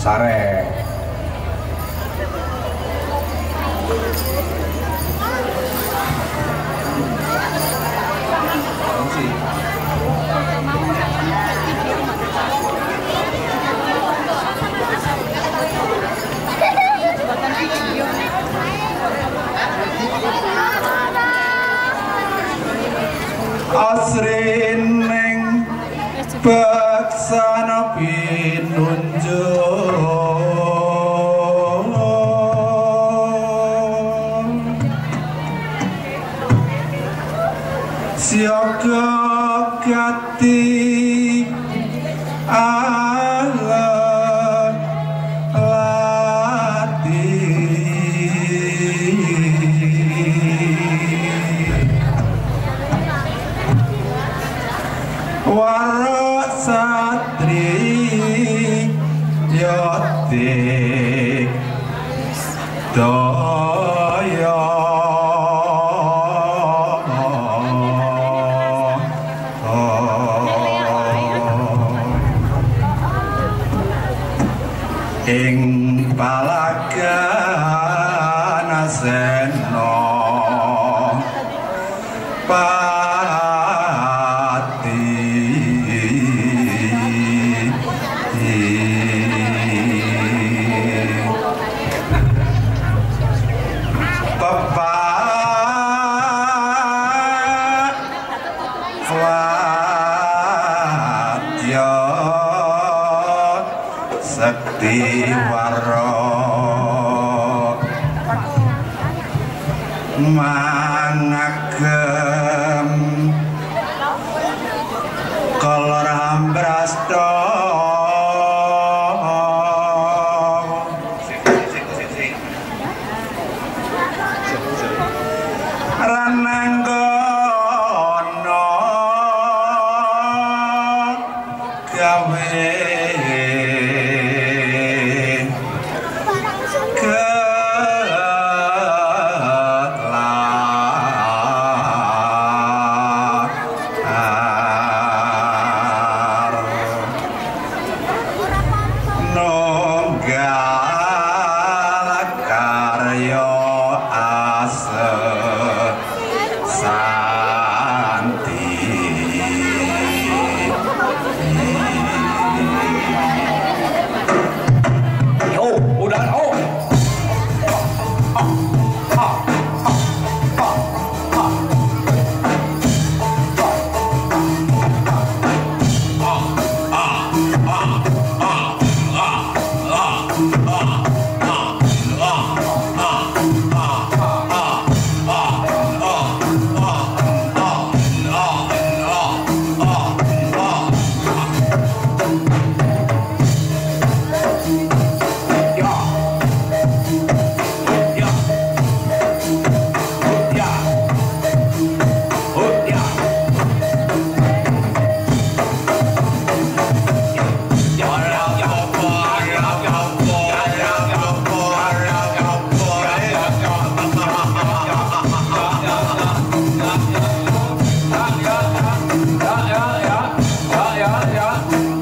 Sare. Asrin neng Waro satri yotik daya ing palagan Mangagem Kolor Ambrasta Bye.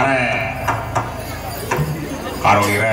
मारे कारोड़ी रे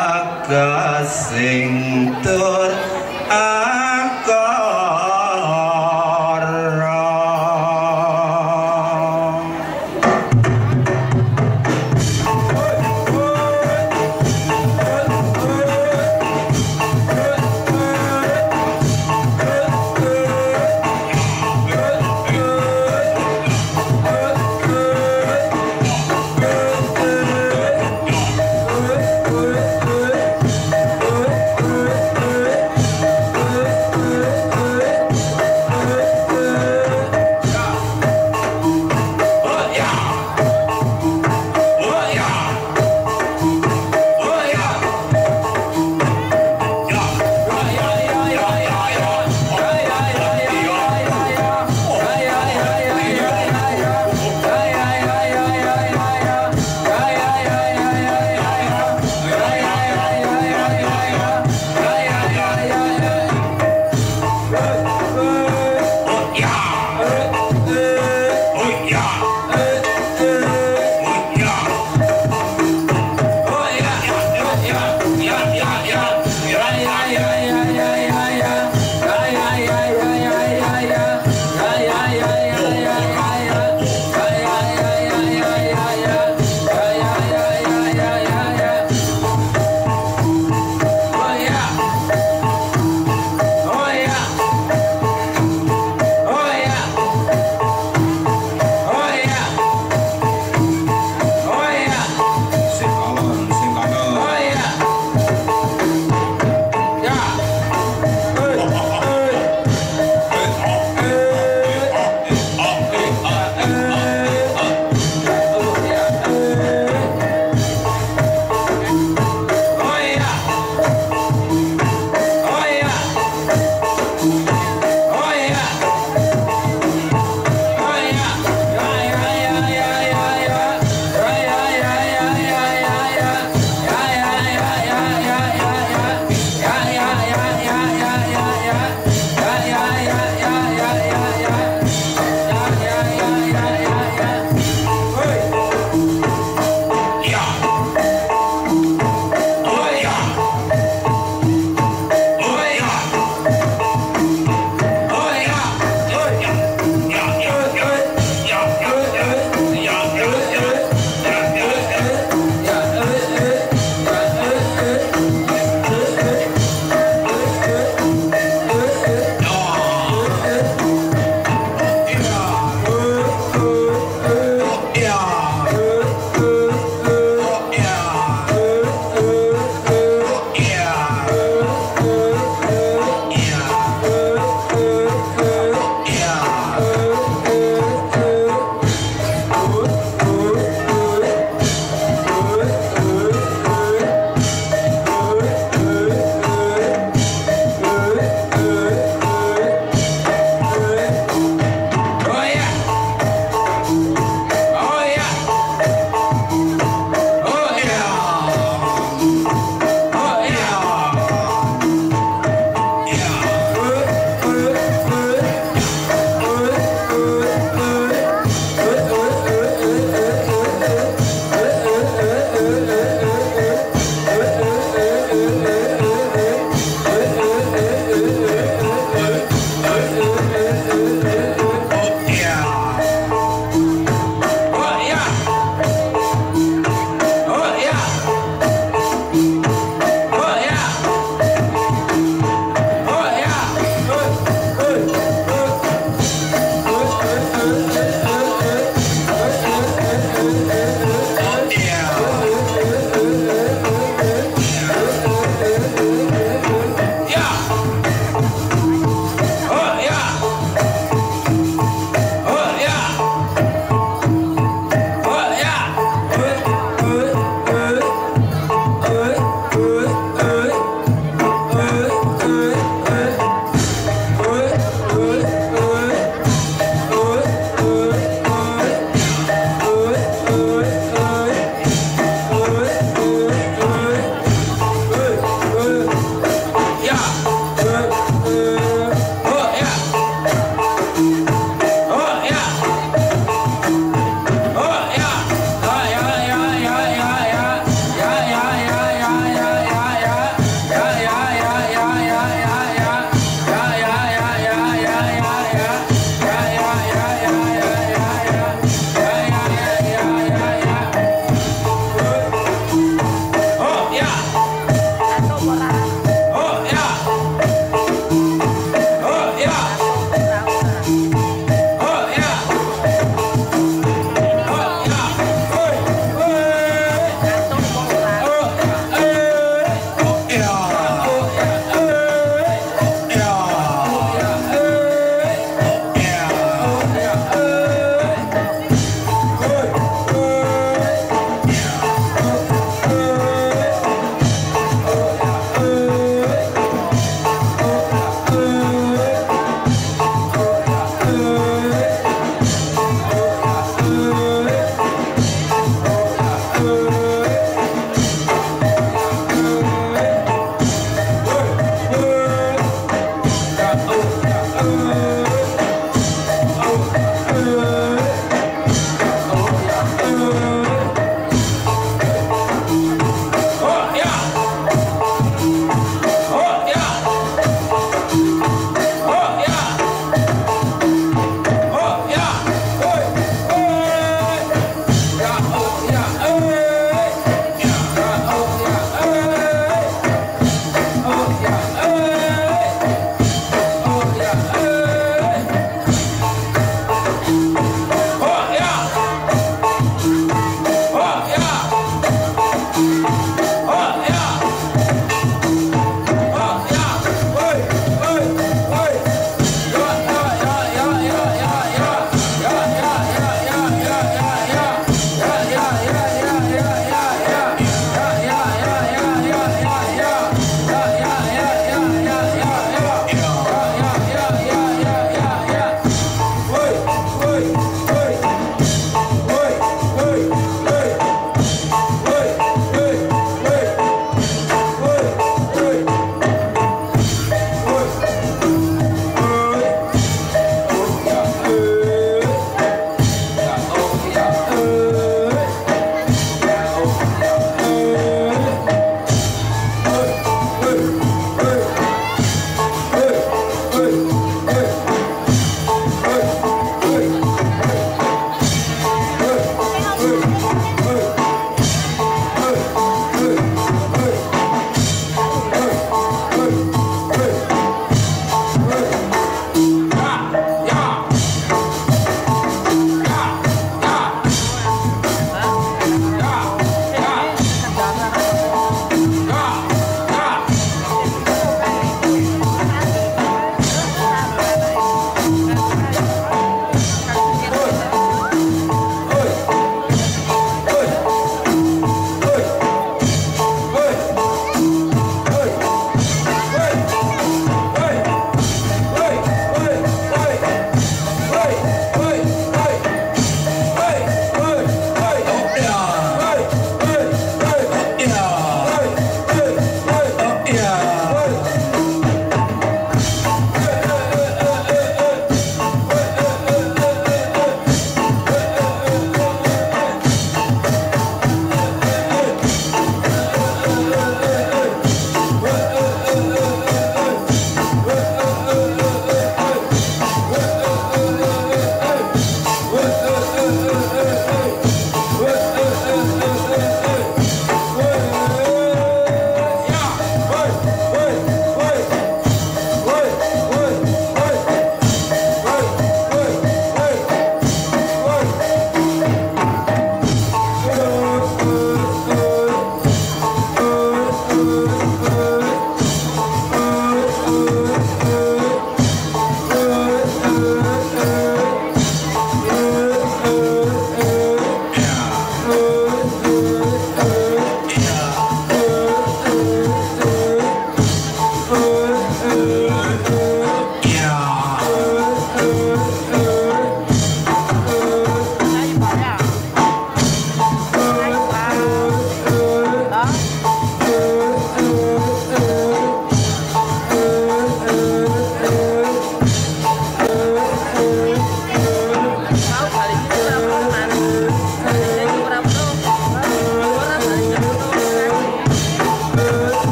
liren Hey!